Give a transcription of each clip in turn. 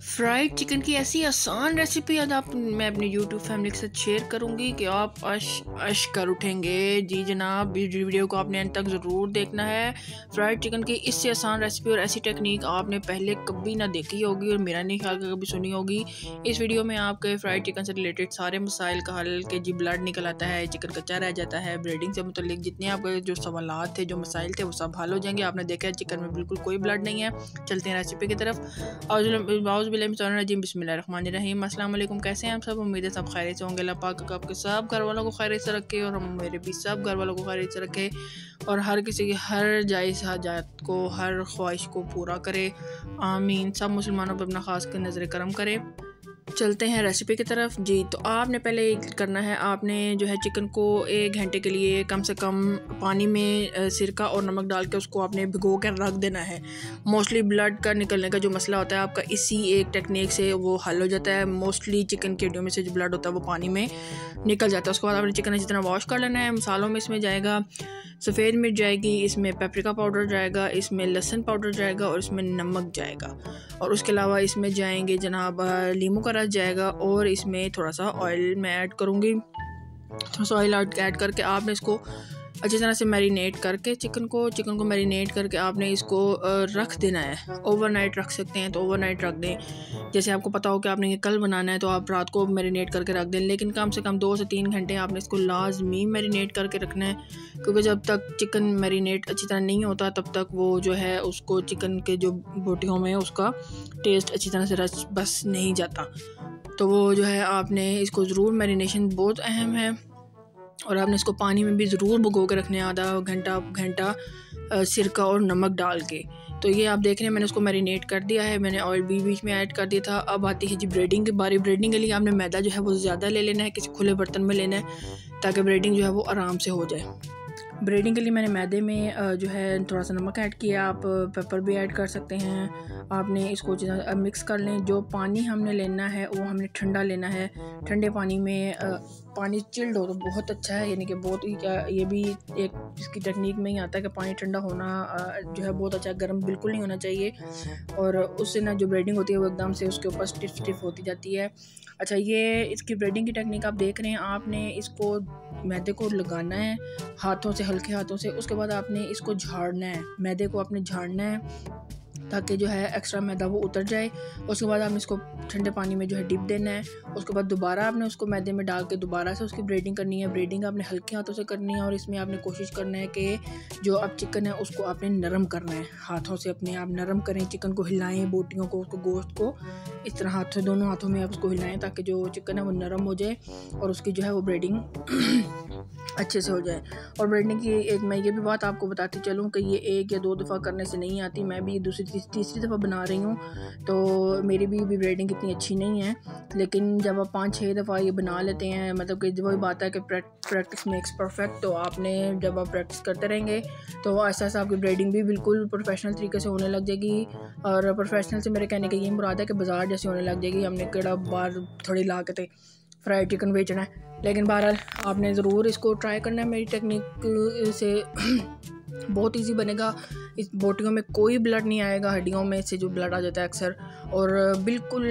Fried chicken की ऐसी आसान रेसिपी आज आप, मैं अपनी यूट्यूब फैमिली के साथ शेयर करूँगी कि आप अश अश कर उठेंगे। जी जनाब वीडियो को आपने अंत तक ज़रूर देखना है। फ्राइड चिकन की इससे आसान रेसिपी और ऐसी टेक्निक आपने पहले कभी ना देखी होगी और मेरा नहीं ख्याल कभी सुनी होगी। इस वीडियो में आपके फ्राइड चिकन से रिलेटेड सारे मसाइल का हल के जी ब्लड निकल आता है चिकन कच्चा रह जाता है। ब्रीडिंग से मतलब जितने आपके जो सवाल थे, जो मसाइल थे, वो सब हल हो जाएँगे। आपने देखा है चिकन में बिल्कुल कोई ब्लड नहीं है। चलते हैं रेसिपी की तरफ़। और बिल्लाजीम बसमीम अल्लाम कैसे हैं आप सब? उम्मीद है सब खैर से होंगे। अल्लाह पाक का आपके सब घर वालों को खैर से रखे और हम मेरे भी सब घर वालों को खैर से रखे और हर किसी की, हर जायज़ हाजात को, हर ख्वाहिश को पूरा करे। आमीन। सब मुसलमानों पर अपना ख़ास कर नज़र करम करे। चलते हैं रेसिपी की तरफ़। जी तो आपने पहले करना है, आपने जो है चिकन को एक घंटे के लिए कम से कम पानी में सिरका और नमक डाल के उसको आपने भिगो कर रख देना है। मोस्टली ब्लड का निकलने का जो मसला होता है, आपका इसी एक टेक्निक से वो हल हो जाता है। मोस्टली चिकन के हड्डियों में से जो ब्लड होता है, वो पानी में निकल जाता है। उसके बाद आपने चिकन तरह वॉश कर लेना है। मसालों में इसमें जाएगा, सफ़ेद मिर्च जाएगी, इसमें पेपरिका पाउडर जाएगा, इसमें लहसुन पाउडर जाएगा और इसमें नमक जाएगा। और उसके अलावा इसमें जाएँगे जनाब लीमू का रस जाएगा और इसमें थोड़ा सा ऑयल मैं ऐड करूँगी। थोड़ा सा ऑयल ऐड करके आपने इसको अच्छी तरह से मैरिनेट करके चिकन को चिकन को मैरिनेट करके आपने इसको रख देना है। ओवरनाइट रख सकते हैं तो ओवरनाइट रख दें। जैसे आपको पता हो कि आपने ये कल बनाना है तो आप रात को मैरिनेट करके रख दें, लेकिन कम से कम दो से तीन घंटे आपने इसको लाजमी मैरिनेट करके रखना है, क्योंकि जब तक चिकन मैरिनेट अच्छी तरह नहीं होता, तब तक वो जो है उसको चिकन के जो बोटियों में उसका टेस्ट अच्छी तरह से रस, बस नहीं जाता। तो वो जो है आपने इसको ज़रूर मैरिनेशन बहुत अहम है। और आपने इसको पानी में भी ज़रूर भगो के रखने आधा घंटा घंटा सिरका और नमक डाल के। तो ये आप देख रहे हैं, मैंने उसको मैरिनेट कर दिया है, मैंने ऑयल भी बीच में ऐड कर दिया था। अब आती है जी ब्रेडिंग की बारी, ब्रेडिंग के लिए आपने मैदा जो है वो ज़्यादा ले लेना है, किसी खुले बर्तन में लेना है, ताकि ब्रेडिंग जो है वो आराम से हो जाए। ब्रेडिंग के लिए मैंने मैदे में जो है थोड़ा सा नमक ऐड किया, आप पेपर भी ऐड कर सकते हैं। आपने इसको मिक्स कर लें, जो पानी हमने लेना है, वो हमने ठंडा लेना है। ठंडे पानी में पानी चिल्ड हो तो बहुत अच्छा है, यानी कि बहुत ही क्या, ये भी एक इसकी टेक्निक में ही आता है कि पानी ठंडा होना जो है बहुत अच्छा गर्म बिल्कुल नहीं होना चाहिए। और उससे ना जो ब्रेडिंग होती है वो एकदम से उसके ऊपर स्टिफ स्टिफ होती जाती है। अच्छा ये इसकी ब्रेडिंग की टेक्निक आप देख रहे हैं, आपने इसको मैदे को लगाना है, हाथों से, हल्के हाथों से, उसके बाद आपने इसको झाड़ना है, मैदे को आपने झाड़ना है। ताकि जो है एक्स्ट्रा मैदा वो उतर जाए। उसके बाद आपने इसको ठंडे पानी में जो है डिप देना है। उसके बाद दोबारा आपने उसको मैदे में डाल के दोबारा से उसकी ब्रेडिंग करनी है। ब्रेडिंग आपने हल्के हाथों से करनी है और इसमें आपने कोशिश करना है कि जो आप चिकन है उसको आपने नरम करना है। हाथों से अपने आप नरम करें चिकन को हिलाएँ, बोटियों को, उसको गोश्त को। इस तरह हाथों, दोनों हाथों में आप उसको हिलाएँ ताकि जो चिकन है वो नरम हो जाए और उसकी जो है वो ब्रेडिंग अच्छे से हो जाए। और ब्रेडिंग की एक, मैं ये भी बात आपको बताती चलूँ कि ये एक या दो दफ़ा करने से नहीं आती। मैं भी दूसरी तीसरी दफ़ा बना रही हूँ तो मेरी भी, ब्रेडिंग इतनी अच्छी नहीं है लेकिन जब आप पाँच छः दफ़ा ये बना लेते हैं मतलब कि वही बात है कि प्रैक्टिस मेक्स परफेक्ट तो आपने जब आप प्रैक्टिस करते रहेंगे तो ऐसा ऐसा आपकी ब्रेडिंग भी बिल्कुल प्रोफेशनल तरीके से होने लग जाएगी और प्रोफेशनल से मेरे कहने का ये मुराद है कि बाज़ार जैसे होने लग जाएगी हमने कड़ा बार थोड़ी ला के फ्राइड चिकन बेचना है लेकिन बहरहाल आपने ज़रूर इसको ट्राई करना है मेरी टेक्निक से बहुत इजी बनेगा। इस बोटियों में कोई ब्लड नहीं आएगा, हड्डियों में से जो ब्लड आ जाता है अक्सर। और बिल्कुल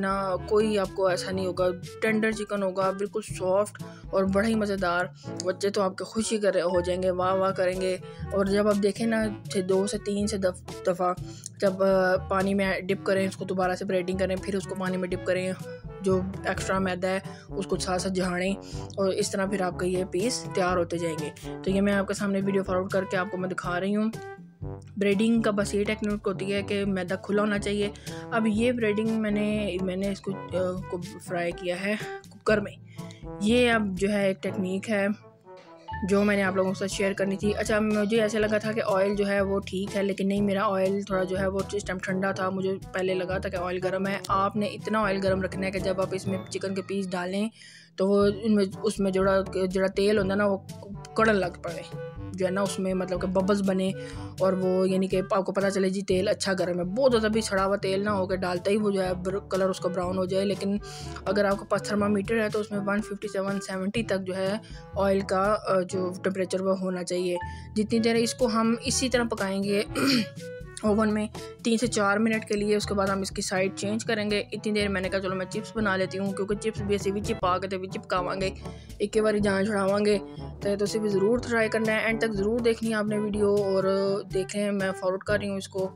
ना कोई आपको ऐसा नहीं होगा टेंडर चिकन होगा, बिल्कुल सॉफ्ट और बड़ा ही मज़ेदार। बच्चे तो आपके खुश कर हो जाएँगे, वाह वाह करेंगे। और जब आप देखें ना दो से तीन से दफ़ा जब पानी में डिप करें, उसको दोबारा से ब्रेडिंग करें, फिर उसको पानी में डिप करें। जो एक्स्ट्रा मैदा है, उसको साथ साथ झाड़ें और इस तरह फिर आपका ये पीस तैयार होते जाएँगे। तो ये मैं आपके सामने वीडियो फॉरवर्ड करके आपको मैं दिखा रही हूँ। ब्रेडिंग का बस ये टेक्निक होती है कि मैदा खुला होना चाहिए। अब ये ब्रेडिंग मैंने मैंने इसको फ्राई किया है कुकर में। ये अब जो है एक टेक्निक है। जो मैंने आप लोगों साथ शेयर करनी थी। अच्छा मुझे ऐसे लगा था कि ऑयल जो है वो ठीक है, लेकिन नहीं, मेरा ऑयल थोड़ा जो है वो इस टाइम ठंडा था। मुझे पहले लगा था कि ऑयल गर्म है। आपने इतना ऑयल गर्म रखना है कि जब आप इसमें चिकन के पीस डालें तो वो उनमें उसमें जोड़ा जोड़ा तेल होता ना, वो कड़न लग पड़े। जो है ना, उसमें मतलब कि बबल्स बने और वो यानी कि आपको पता चले जी, तेल अच्छा गर्म है। बहुत ज़्यादा भी छड़ा हुआ तेल ना होकर डालते ही वो जो है कलर उसका ब्राउन हो जाए। लेकिन अगर आपके पास थर्मामीटर है तो उसमें वन फिफ्टी सेवन सेवेंटी तक जो है, ऑयल का जो टेम्परेचर वो होना चाहिए। जितनी देर इसको हम इसी तरह पकाएँगे ओवन में तीन से चार मिनट के लिए, उसके बाद हम इसकी साइड चेंज करेंगे। इतनी देर मैंने कहा, चलो मैं चिप्स बना लेती हूँ, क्योंकि चिप्स भी ऐसे भी चिपा के भी चिपकावांगे। एक बार जान छुड़ावांगे। तो तुम भी ज़रूर ट्राई करना है। एंड तक ज़रूर देखनी है आपने वीडियो और देखें, मैं फॉरवर्ड कर रही हूँ इसको।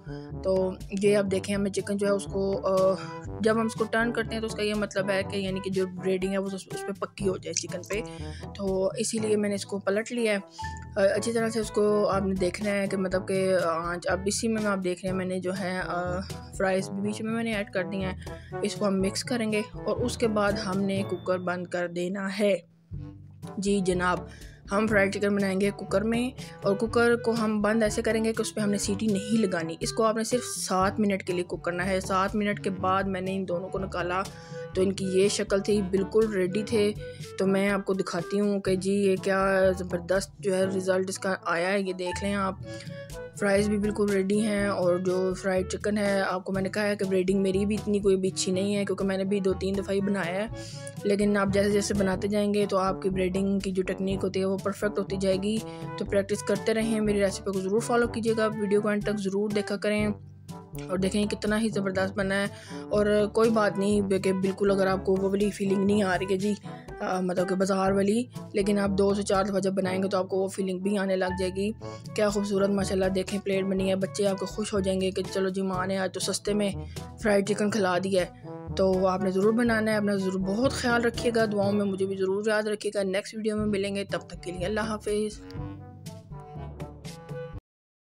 तो ये आप देखें, हमें चिकन जो है उसको जब हम इसको टर्न करते हैं तो उसका ये मतलब है कि यानी कि जो ब्रेडिंग है वो उस पर पक्की हो जाए चिकन पे। तो इसीलिए मैंने इसको पलट लिया है। अच्छी तरह से उसको आपने देखना है कि मतलब कि अब इसी में आप देख रहे हैं मैंने जो है फ्राइज़ भी बीच में मैंने ऐड कर दिए हैं। इसको हम मिक्स करेंगे और उसके बाद हमने कुकर बंद कर देना है। जी जनाब, हम फ्राइड चिकन बनाएँगे कुकर में और कुकर को हम बंद ऐसे करेंगे कि उस पर हमने सीटी नहीं लगानी। इसको आपने सिर्फ़ सात मिनट के लिए कुक करना है। सात मिनट के बाद मैंने इन दोनों को निकाला। तो इनकी ये शक्ल थी, बिल्कुल रेडी थे। तो मैं आपको दिखाती हूँ कि जी ये क्या ज़बरदस्त जो है रिज़ल्ट इसका आया है, ये देख लें आप। फ्राइज़ भी बिल्कुल रेडी हैं और जो फ्राइड चिकन है, आपको मैंने कहा है कि ब्रेडिंग मेरी भी इतनी कोई भी अच्छी नहीं है, क्योंकि मैंने भी दो तीन दफ़ा ही बनाया है। लेकिन आप जैसे जैसे बनाते जाएँगे तो आपकी ब्रेडिंग की जो टेक्निक होती है, वो परफेक्ट होती जाएगी। तो प्रैक्टिस करते रहें, मेरी रेसिपी को ज़रूर फॉलो कीजिएगा। वीडियो को एंड तक ज़रूर देखा करें। और देखें कितना ही ज़बरदस्त बना है। और कोई बात नहीं कि बिल्कुल अगर आपको वो वाली फीलिंग नहीं आ रही है जी आ, मतलब कि बाज़ार वाली लेकिन आप दो से चार दफ़ा जब बनाएँगे तो आपको वो फीलिंग भी आने लग जाएगी। क्या खूबसूरत माशाल्लाह देखें प्लेट बनी है बच्चे आपको खुश हो जाएँगे कि चलो जी माँ ने आज तो सस्ते में फ्राइड चिकन खिला दिया है। तो आपने ज़रूर बनाना है अपना ज़रूर बहुत ख्याल रखिएगा दुआओं में मुझे भी ज़रूर याद रखिएगा। नेक्स्ट वीडियो में मिलेंगे तब तक के लिए अल्लाह हाफिज़।